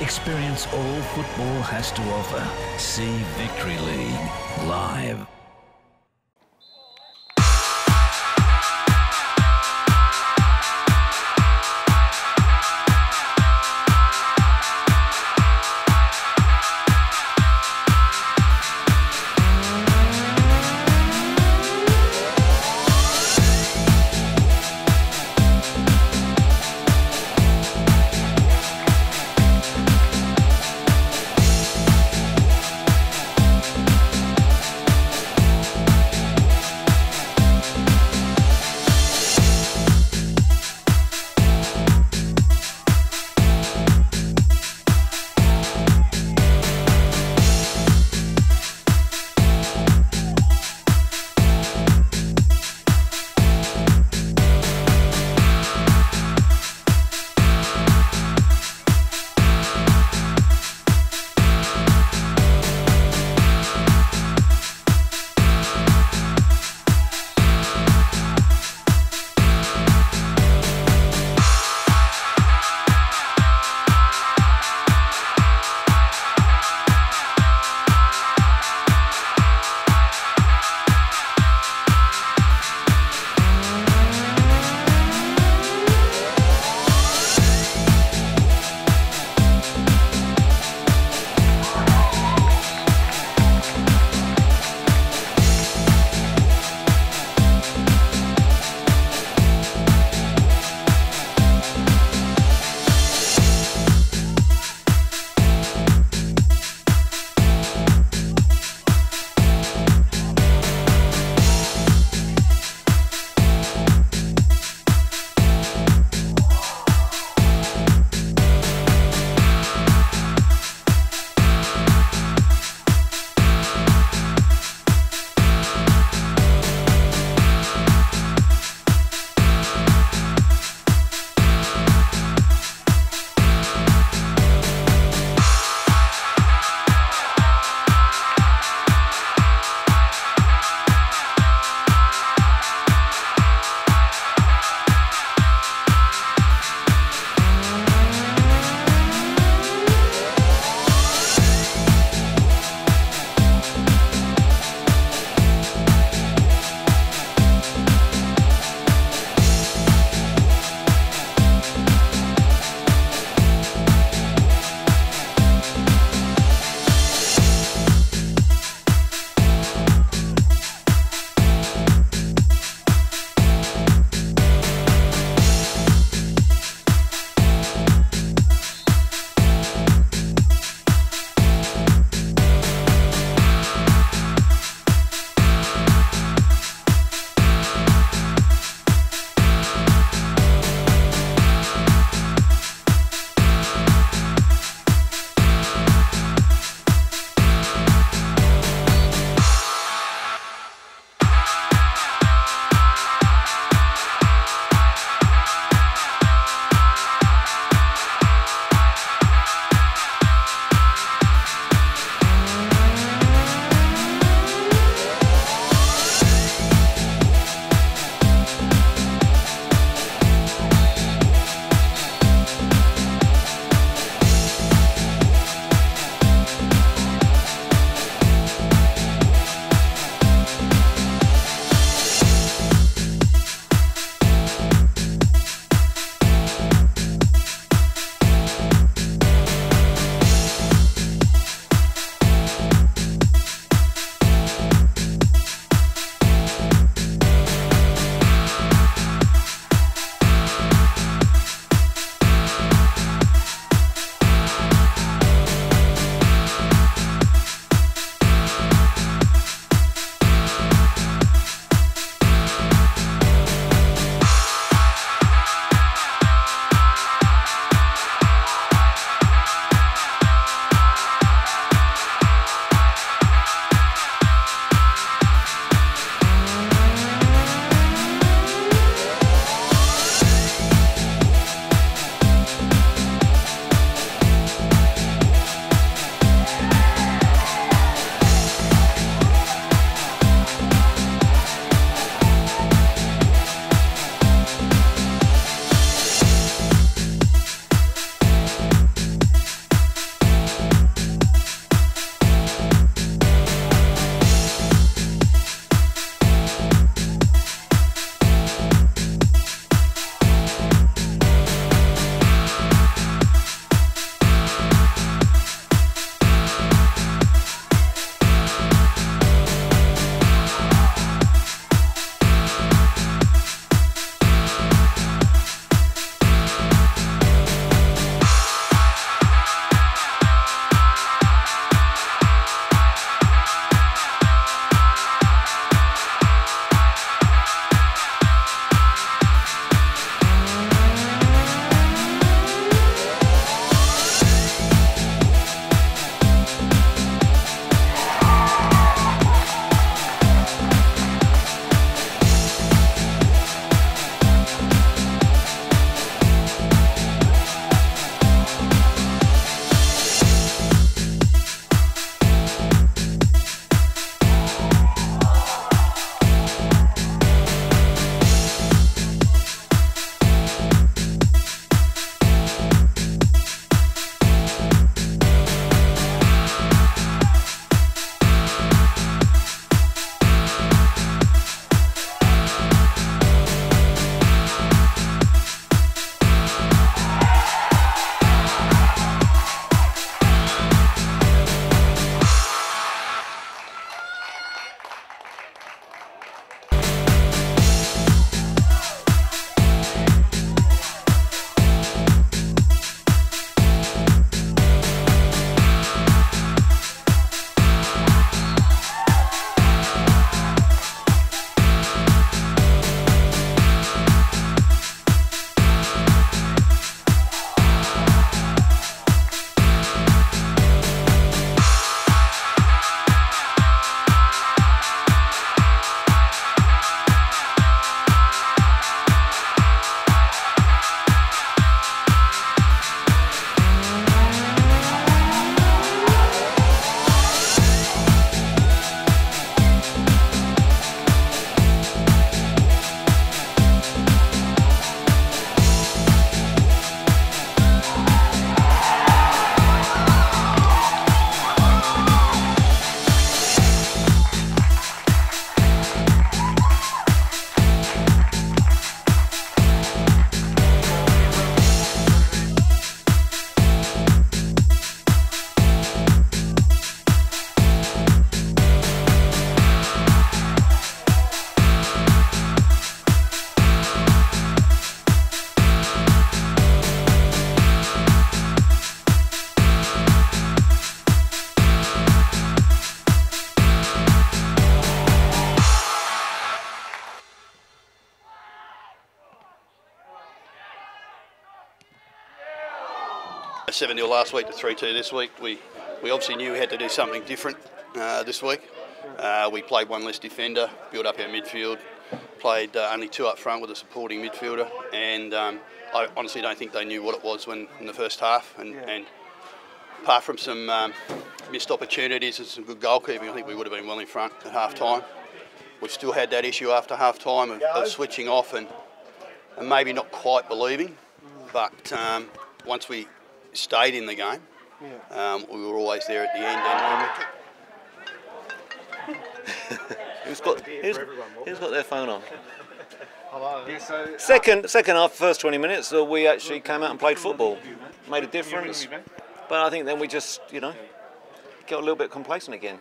Experience all football has to offer. See Victory League live. 7 0 last week to 3 2 this week. We, we obviously knew we had to do something different uh, this week. Uh, we played one less defender, built up our midfield, played uh, only two up front with a supporting midfielder, and um, I honestly don't think they knew what it was when in the first half. And, and apart from some um, missed opportunities and some good goalkeeping, I think we would have been well in front at half time. We've still had that issue after half time of, of switching off and, and maybe not quite believing, but um, once we stayed in the game, um, we were always there at the end. And, Who's got, who's, who's got their phone on? Yeah, so Second, second half, first 20 minutes, uh, we actually came out and played football. Made a difference. But I think then we just, you know, got a little bit complacent again.